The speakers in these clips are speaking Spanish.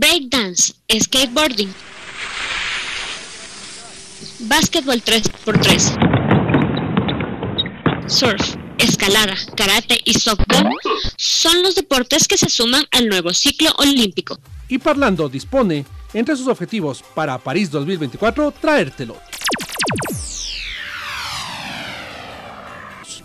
breakdance, skateboarding, básquetbol 3x3, surf, escalada, karate y softball son los deportes que se suman al nuevo ciclo olímpico. Y Parlando dispone, entre sus objetivos para París 2024, traértelo.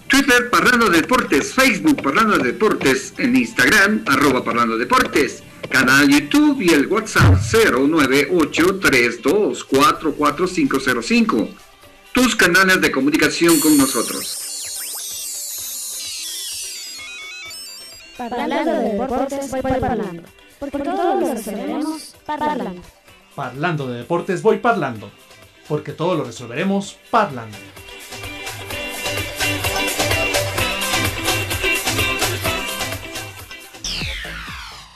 Twitter Parlando Deportes, Facebook Parlando Deportes, en Instagram arroba Parlando Deportes, canal YouTube y el WhatsApp 09832445505. Tus canales de comunicación con nosotros. Parlando de deportes voy parlando. Porque todos lo resolveremos parlando. Parlando de deportes voy parlando. Porque todo lo resolveremos parlando.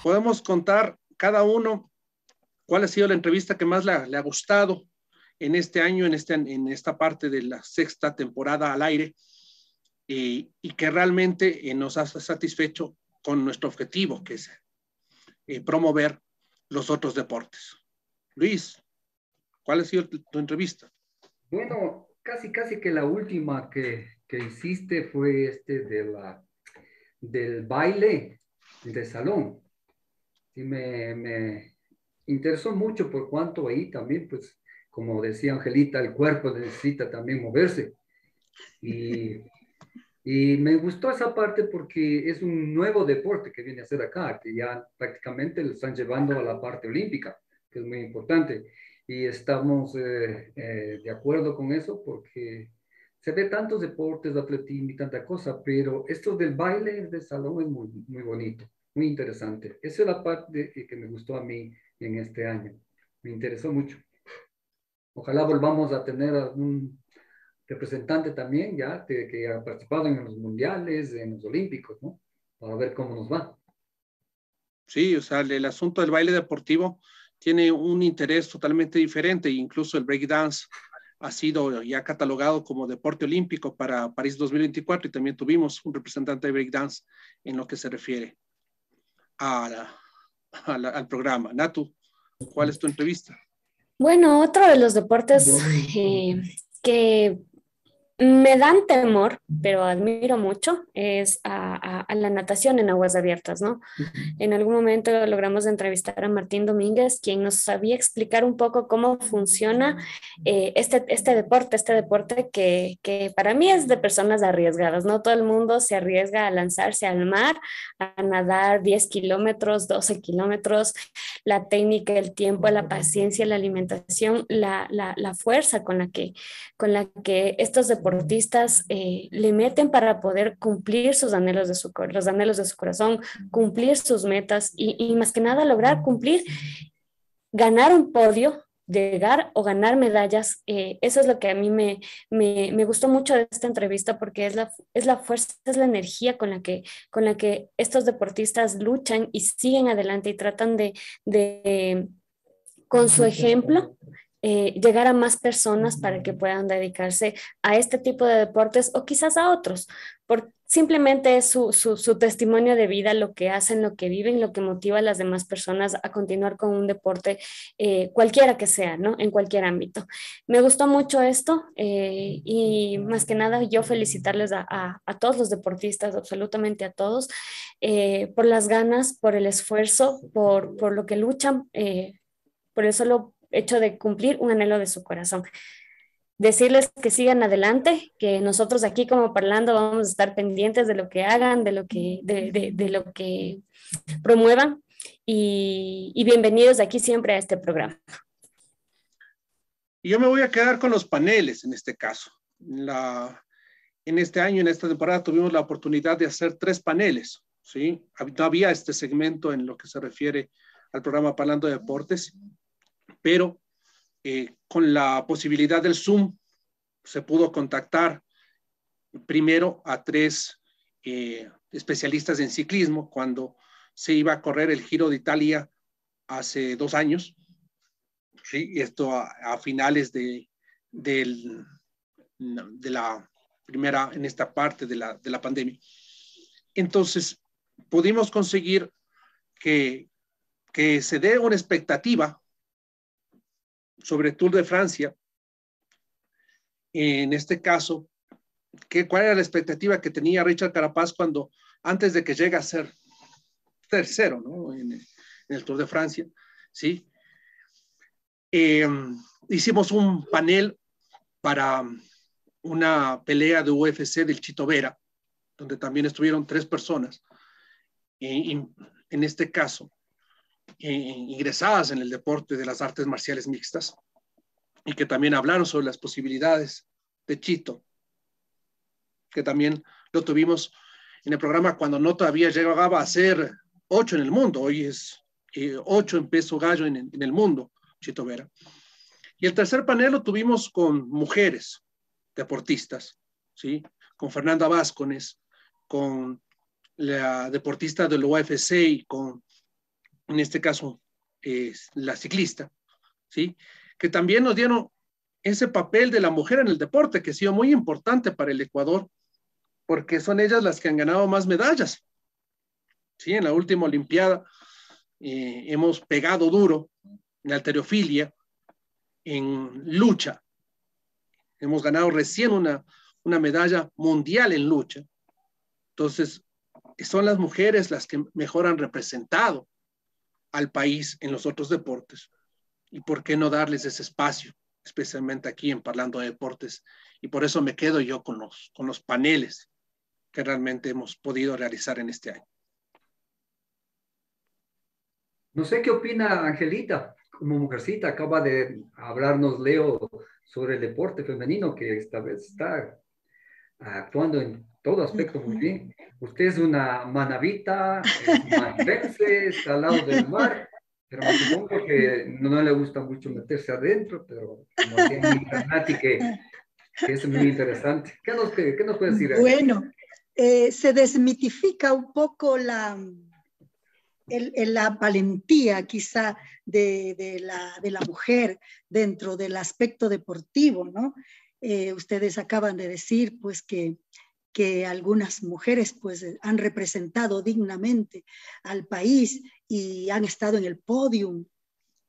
Podemos contar cada uno cuál ha sido la entrevista que más le, ha gustado en este año, en, este, en esta parte de la sexta temporada al aire, y, y que realmente eh, nos ha satisfecho con nuestro objetivo, que es eh, promover los otros deportes. Luis, ¿cuál ha sido tu, entrevista? Bueno, casi, casi que la última que, que hiciste fue este de la, del baile de salón. Sí, me, me interesó mucho por cuanto ahí también, pues, como decía Angelita, el cuerpo necesita también moverse. Y y me gustó esa parte porque es un nuevo deporte que viene a ser acá, que ya prácticamente lo están llevando a la parte olímpica, que es muy importante. Y estamos eh, eh, de acuerdo con eso porque se ve tantos deportes, atletismo y tanta cosa, pero esto del baile de salón es muy, muy bonito, muy interesante. Esa es la parte que me gustó a mí en este año. Me interesó mucho. Ojalá volvamos a tener algún representante también ya que ha participado en los mundiales, en los olímpicos, ¿no? Para ver cómo nos va. Sí, o sea, el, asunto del baile deportivo tiene un interés totalmente diferente, incluso el breakdance ha sido ya catalogado como deporte olímpico para París 2024 y también tuvimos un representante de breakdance en lo que se refiere a al programa. Natu, ¿cuál es tu entrevista? Bueno, otro de los deportes eh, que me dan temor, pero admiro mucho, es a, la natación en aguas abiertas, ¿no? En algún momento logramos entrevistar a Martín Domínguez, quien nos sabía explicar un poco cómo funciona eh, este, este deporte, este deporte que, que, para mí es de personas arriesgadas, ¿no? Todo el mundo se arriesga a lanzarse al mar, a nadar 10 kilómetros, 12 kilómetros, la técnica, el tiempo, la paciencia, la alimentación, la, la, la fuerza con la que, con la que estos deportes deportistas eh, le meten para poder cumplir sus anhelos de su, los anhelos de su corazón, cumplir sus metas y, más que nada lograr cumplir, ganar un podio, llegar o ganar medallas. Eh, eso es lo que a mí me, me, me, gustó mucho de esta entrevista porque es la, es la fuerza, es la energía con la, que, con la que estos deportistas luchan y siguen adelante y tratan de, de con su ejemplo, eh, llegar a más personas para que puedan dedicarse a este tipo de deportes o quizás a otros, por simplemente es su, su, testimonio de vida, lo que hacen, lo que viven, lo que motiva a las demás personas a continuar con un deporte, eh, cualquiera que sea, ¿no? En cualquier ámbito. Me gustó mucho esto eh, y más que nada yo felicitarles a, a, todos los deportistas, absolutamente a todos, por las ganas, por el esfuerzo, por, por lo que luchan, por el solo hecho de cumplir un anhelo de su corazón. Decirles que sigan adelante, que nosotros aquí como Parlando vamos a estar pendientes de lo que hagan, de lo que, de, lo que promuevan y, bienvenidos aquí siempre a este programa. Y yo me voy a quedar con los paneles en este caso. La, en este año, en esta temporada, tuvimos la oportunidad de hacer tres paneles. ¿sí? No había este segmento en lo que se refiere al programa Parlando de Deportes pero eh, con la posibilidad del Zoom se pudo contactar primero a tres eh, especialistas en ciclismo cuando se iba a correr el Giro de Italia hace dos años, ¿sí? esto a, finales de, de la primera, en esta parte de la, de la pandemia. Entonces, pudimos conseguir que que se dé una expectativa sobre Tour de Francia. En este caso, ¿qué, ¿cuál era la expectativa que tenía Richard Carapaz cuando, antes de que llegue a ser tercero ¿no? en, el Tour de Francia? ¿sí? Eh, hicimos un panel para una pelea de UFC del Chito Vera, donde también estuvieron tres personas, en, en este caso, ingresadas en el deporte de las artes marciales mixtas, y que también hablaron sobre las posibilidades de Chito, que también lo tuvimos en el programa cuando no todavía llegaba a ser ocho en el mundo, hoy es eh, ocho en peso gallo en, en el mundo, Chito Vera. Y el tercer panel lo tuvimos con mujeres deportistas, ¿sí? Con Fernanda Vázquez, con la deportista del UFC y con, en este caso, la ciclista, ¿sí? Que también nos dieron ese papel de la mujer en el deporte, que ha sido muy importante para el Ecuador, porque son ellas las que han ganado más medallas. Sí, en la última Olimpiada eh, hemos pegado duro en alterofilia, en lucha. Hemos ganado recién una, una medalla mundial en lucha. Entonces, son las mujeres las que mejor han representado al país en los otros deportes. ¿Y por qué no darles ese espacio, especialmente aquí en Parlando de Deportes? Y por eso me quedo yo con los, con los paneles que realmente hemos podido realizar en este año. No sé qué opina Angelita como mujercita, acaba de hablarnos Leo sobre el deporte femenino que esta vez está actuando en todo aspecto muy bien. Usted es una manavita, está al lado del mar, pero me supongo que no, le gusta mucho meterse adentro, pero como tiene que, es muy interesante. ¿Qué nos, qué nos puede decir? Bueno, eh, se desmitifica un poco la, la valentía quizá de, la, mujer dentro del aspecto deportivo, ¿no? Eh, ustedes acaban de decir pues que, que algunas mujeres pues han representado dignamente al país y han estado en el podium.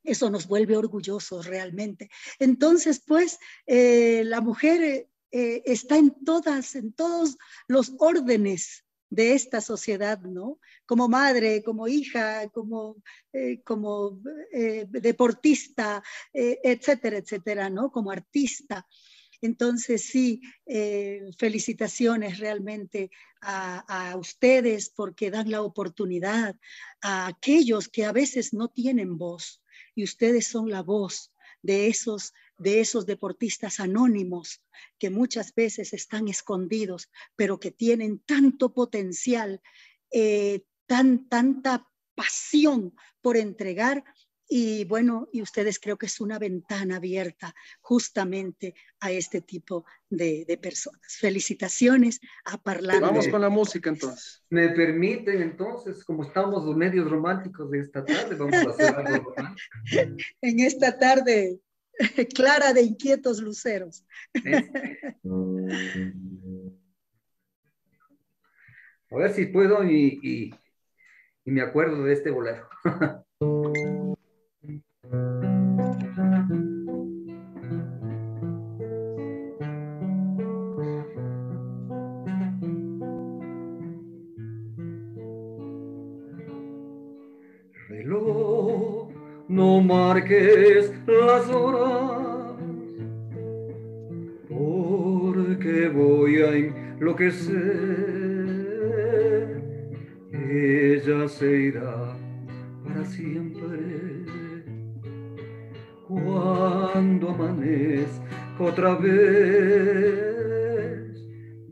Eso nos vuelve orgullosos realmente. Entonces, pues, eh, la mujer eh, está en todas, en todos los órdenes de esta sociedad, ¿no? Como madre, como hija, como, eh, como eh, deportista, eh, etcétera, etcétera, ¿no? Como artista. Entonces, sí, felicitaciones realmente a, a, ustedes porque dan la oportunidad a aquellos que a veces no tienen voz y ustedes son la voz de esos de esos deportistas anónimos que muchas veces están escondidos, pero que tienen tanto potencial, eh, tan, tanta pasión por entregar. Y bueno, y ustedes creo que es una ventana abierta justamente a este tipo de, personas. Felicitaciones a Parlando. Vamos con la música entonces. ¿Me permiten entonces, como estamos los medios románticos de esta tarde, vamos a hacer algo romántico? en esta tarde Clara de inquietos luceros. A ver si puedo y, y me acuerdo de este bolero. no marques las horas, porque voy a enloquecer. Ella se irá para siempre. Cuando amanezca otra vez,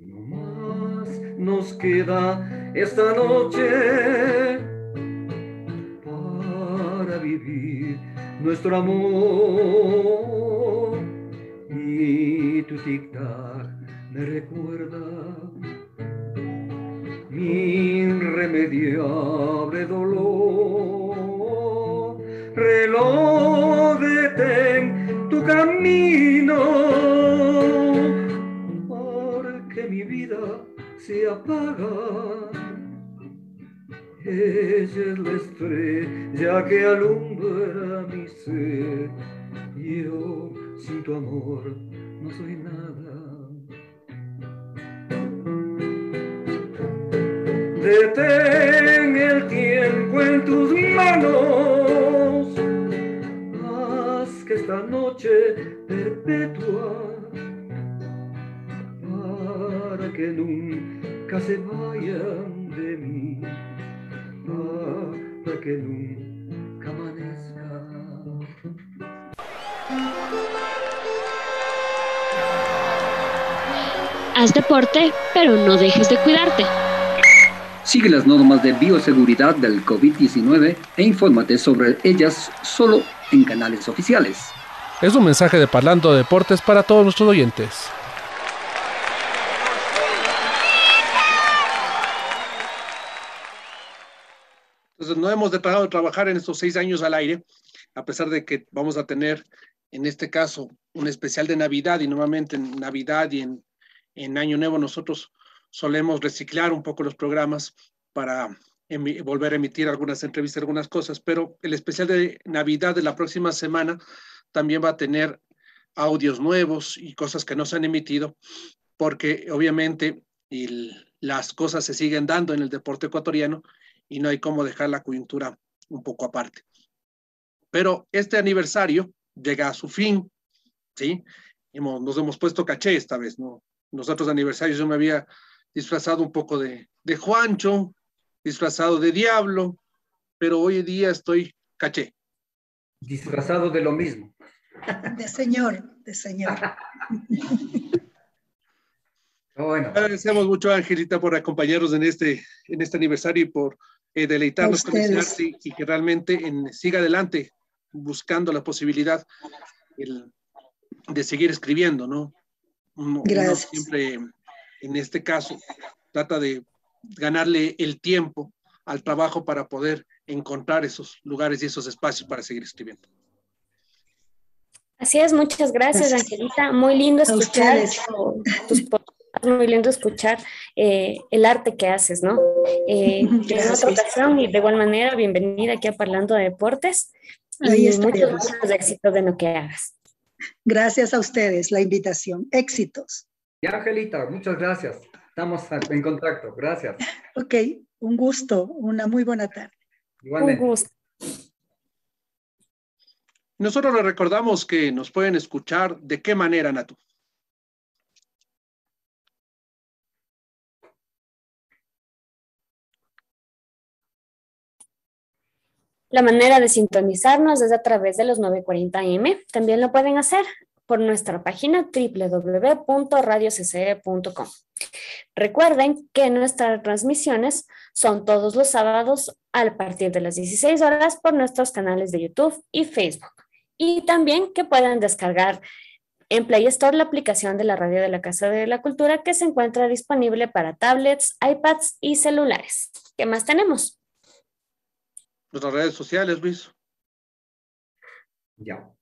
no más nos queda esta noche nuestro amor y tu tic-tac me recuerda mi irremediable dolor. Reloj, detén tu camino, porque mi vida se apaga Ella es la estrella que alumbra mi ser. Yo, sin tu amor, no soy nada. Detén el tiempo en tus manos. Haz que esta noche perpetua para que nunca se vayan de mí, para que nunca Haz deporte, pero no dejes de cuidarte. Sigue las normas de bioseguridad del COVID-19 e infórmate sobre ellas solo en canales oficiales. Es un mensaje de Parlando Deportes para todos nuestros oyentes. Entonces, no hemos dejado de trabajar en estos seis años al aire, a pesar de que vamos a tener, en este caso, un especial de Navidad y normalmente en Navidad y en, en Año Nuevo nosotros solemos reciclar un poco los programas para volver a emitir algunas entrevistas, algunas cosas, pero el especial de Navidad de la próxima semana también va a tener audios nuevos y cosas que no se han emitido, porque obviamente las cosas se siguen dando en el deporte ecuatoriano y no hay cómo dejar la coyuntura un poco aparte. Pero este aniversario llega a su fin, ¿sí? Nos hemos puesto caché esta vez, ¿no? Los otros aniversarios yo me había disfrazado un poco de, de Juancho, disfrazado de Diablo, pero hoy en día estoy caché. Disfrazado de lo mismo. De señor, de señor. Bueno. Agradecemos mucho a Angelita por acompañarnos en este, en este aniversario y por eh, deleitarnos con este arte y que realmente en, siga adelante buscando la posibilidad el, de seguir escribiendo, ¿no? Uno, Gracias. Uno siempre, en este caso, trata de ganarle el tiempo al trabajo para poder encontrar esos lugares y esos espacios para seguir escribiendo. Así es, muchas gracias, gracias. Angelita. Muy lindo escuchar tus muy lindo escuchar eh, el arte que haces, ¿no? Eh, en otra ocasión y de igual manera, bienvenida aquí a Parlando de Deportes Ahí y está. muchos, muchos éxitos de lo que hagas. Gracias a ustedes, la invitación. Éxitos. Y Angelita, muchas gracias. Estamos en contacto. Gracias. Ok, un gusto, una muy buena tarde. Igualmente. Un gusto. Nosotros les recordamos que nos pueden escuchar de qué manera, Natu. La manera de sintonizarnos es a través de los 940M. También lo pueden hacer por nuestra página www.radiocce.com. Recuerden que nuestras transmisiones son todos los sábados a partir de las 16 horas por nuestros canales de YouTube y Facebook. Y también que puedan descargar en Play Store la aplicación de la Radio de la Casa de la Cultura que se encuentra disponible para tablets, iPads y celulares. ¿Qué más tenemos? Nuestras redes sociales, Luis. Ya.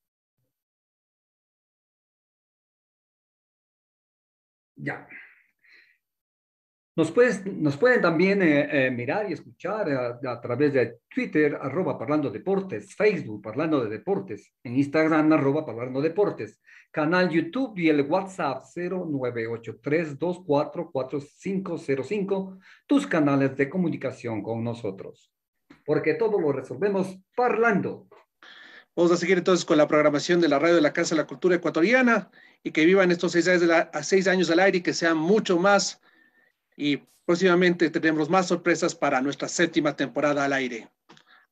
Ya. Nos, puedes, nos pueden también eh, eh, mirar y escuchar a, a, través de Twitter, arroba Parlando Deportes, Facebook, Parlando de Deportes, en Instagram, arroba Parlando Deportes, canal YouTube y el WhatsApp 0983244505, tus canales de comunicación con nosotros, porque todo lo resolvemos parlando. Vamos a seguir entonces con la programación de la radio de la Casa de la Cultura Ecuatoriana y que vivan estos seis años, de la, seis años al aire y que sean mucho más. Y próximamente tendremos más sorpresas para nuestra séptima temporada al aire.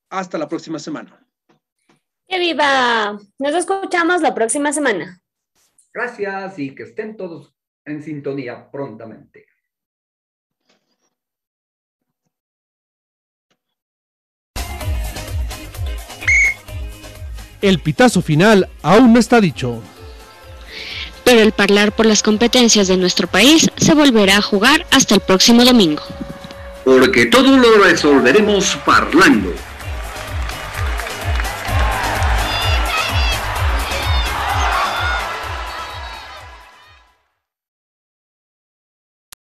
Hasta la próxima semana. ¡Que viva! Nos escuchamos la próxima semana. Gracias y que estén todos en sintonía prontamente. El pitazo final aún no está dicho. Pero el hablar por las competencias de nuestro país se volverá a jugar hasta el próximo domingo. Porque todo lo resolveremos parlando.